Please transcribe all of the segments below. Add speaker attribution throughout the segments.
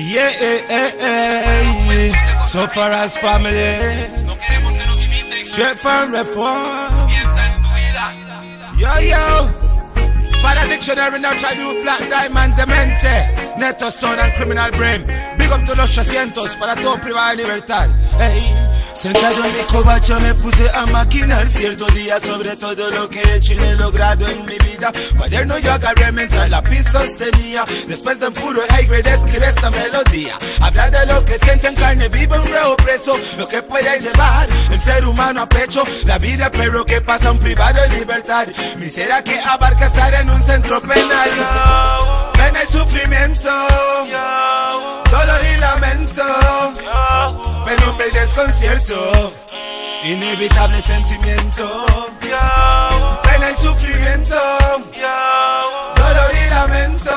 Speaker 1: Yeah, eh, eh, eh. So far as family.
Speaker 2: No queremos que nos imiten.
Speaker 1: Straight from reform.
Speaker 2: Piensa en tu vida.
Speaker 1: Yo, yo. Para dictionary now try to black diamond demente. Neto son and criminal brain. Big up to los 300 para todo privada libertad. Hey. Sentado en mi covacha me puse a maquinar cierto día sobre todo lo que he hecho y he logrado en mi vida. Cuaderno yo agarré mientras la pista sostenía. Después de un puro high grade escribe esta melodía. Habla de lo que siente en carne vivo un reo preso. Lo que puede llevar el ser humano a pecho. La vida pero que pasa un privado de libertad. Miseria que abarca estar en un centro penal. Pena y sufrimiento. Desconcierto. Inevitable sentimiento. Pena y sufrimiento. Dolor y lamento.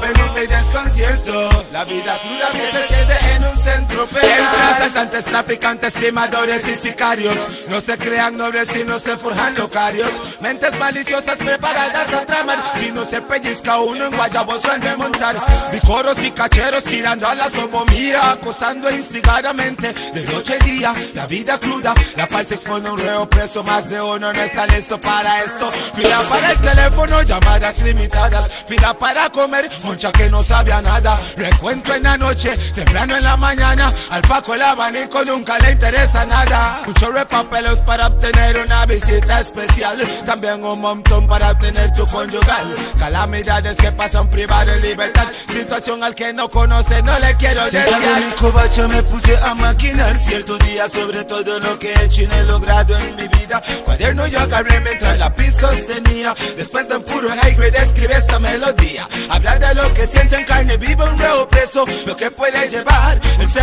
Speaker 1: Penumbra y desconcierto. La vida cruda que se siente en un centro penal. Asaltantes, traficantes, timadores y sicarios. No se crean nobles si no se forjan locarios. Mentes maliciosas preparadas a tramar. Si no se pellizca uno en guayabos van de montar. Bicoros y cacheros tirando a la somomía. Acosando instigadamente de noche y día. La vida cruda, la se expone un reo preso. Más de uno no está listo para esto. Fila para el teléfono, llamadas limitadas. Fila para comer, mucha que no sabía nada. Recuento en la noche, temprano en la mañana. Al Paco el abanico nunca le interesa nada. Muchos repapelos para obtener una visita especial. También un montón para obtener tu conyugal. Calamidades que pasan privado de libertad. Situación al que no conoce, no le quiero en mi covacha me puse a maquinar cierto día sobre todo lo que he hecho y no he logrado en mi vida. Cuaderno yo agarré mientras la pista sostenía. Después de un puro high grade escribe esta melodía. Habla de lo que siente en carne viva un reo preso. Lo que puede llevar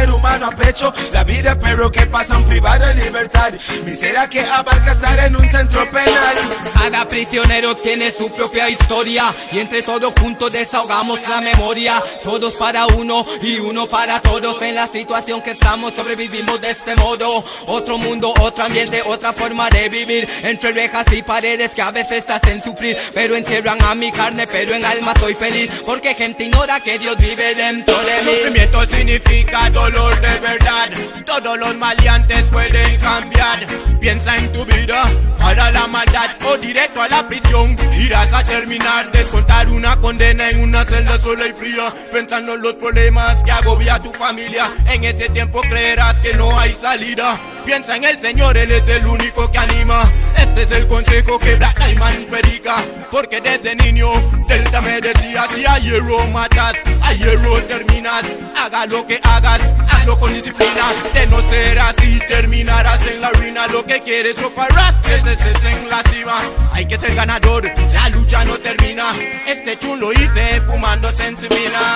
Speaker 1: ser humano a pecho. La vida pero que pasa un privado de libertad. Miseria que abarca estar en un centro penal.
Speaker 2: Cada prisionero tiene su propia historia y entre todos juntos desahogamos la memoria. Todos para uno y uno para todos. En la situación que estamos sobrevivimos de este modo. Otro mundo, otro ambiente, otra forma de vivir. Entre rejas y paredes que a veces te hacen sufrir. Pero encierran a mi carne, pero en alma soy feliz. Porque gente ignora que Dios vive dentro de
Speaker 3: Sufrimiento significa dolor de verdad. Todos los maleantes pueden cambiar. Piensa en tu vida para la maldad o directo a la prisión. Irás a terminar de contar una condena en una celda sola y fría. Pensando en los problemas que agobia tu familia. En este tiempo creerás que no hay salida. Piensa en el Señor, Él es el único que anima. Este es el consejo que Black Diamond predica. Porque desde niño Delta me decía: si a hierro matas, a hierro terminas. Haga lo que hagas, hazlo con disciplina. De no ser así, terminarás en la ruina. Lo que quieres o farás, ese es en la cima. Hay que ser ganador, la lucha no termina. Este chulo hice fumándose en su mina.